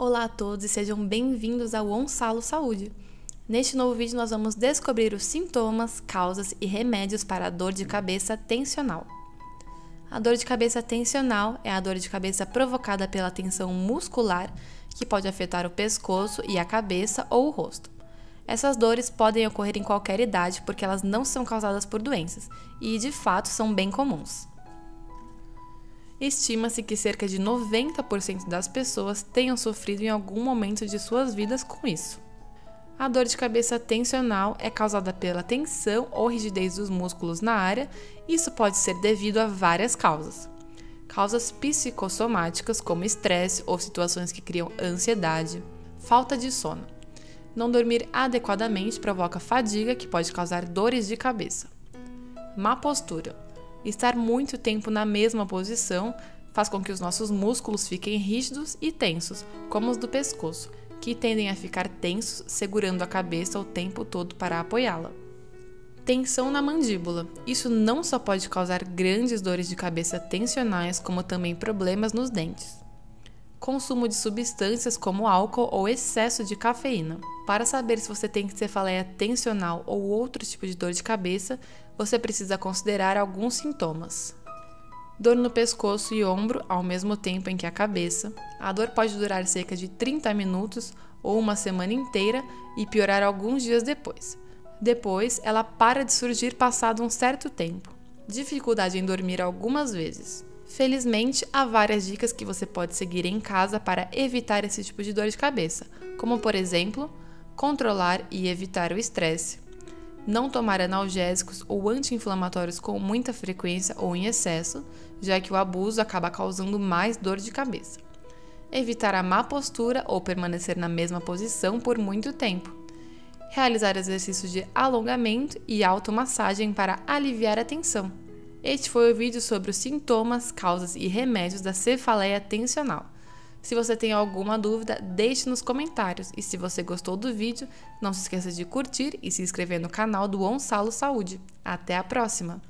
Olá a todos e sejam bem-vindos ao Onsalo Saúde. Neste novo vídeo nós vamos descobrir os sintomas, causas e remédios para a dor de cabeça tensional. A dor de cabeça tensional é a dor de cabeça provocada pela tensão muscular que pode afetar o pescoço e a cabeça ou o rosto. Essas dores podem ocorrer em qualquer idade porque elas não são causadas por doenças e, de fato, são bem comuns. Estima-se que cerca de 90% das pessoas tenham sofrido em algum momento de suas vidas com isso. A dor de cabeça tensional é causada pela tensão ou rigidez dos músculos na área, isso pode ser devido a várias causas. Causas psicossomáticas, como estresse ou situações que criam ansiedade, falta de sono. Não dormir adequadamente provoca fadiga, que pode causar dores de cabeça. Má postura Estar muito tempo na mesma posição faz com que os nossos músculos fiquem rígidos e tensos, como os do pescoço, que tendem a ficar tensos, segurando a cabeça o tempo todo para apoiá-la. Tensão na mandíbula. Isso não só pode causar grandes dores de cabeça tensionais, como também problemas nos dentes. Consumo de substâncias como álcool ou excesso de cafeína. Para saber se você tem cefaleia tensional ou outro tipo de dor de cabeça, você precisa considerar alguns sintomas. Dor no pescoço e ombro ao mesmo tempo em que a cabeça. A dor pode durar cerca de 30 minutos ou uma semana inteira e piorar alguns dias depois. Depois, ela para de surgir passado um certo tempo. Dificuldade em dormir algumas vezes. Felizmente, há várias dicas que você pode seguir em casa para evitar esse tipo de dor de cabeça, como por exemplo, controlar e evitar o estresse, não tomar analgésicos ou anti-inflamatórios com muita frequência ou em excesso, já que o abuso acaba causando mais dor de cabeça. Evitar a má postura ou permanecer na mesma posição por muito tempo. Realizar exercícios de alongamento e automassagem para aliviar a tensão. Este foi o vídeo sobre os sintomas, causas e remédios da cefaleia tensional. Se você tem alguma dúvida, deixe nos comentários. E se você gostou do vídeo, não se esqueça de curtir e se inscrever no canal do Onsalo Saúde. Até a próxima!